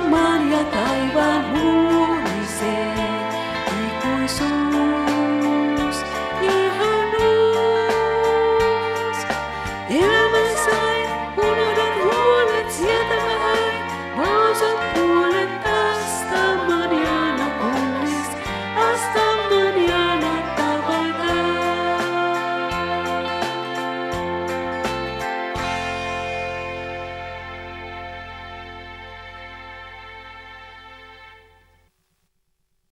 maan ja taivaan huulisee ikuisuus.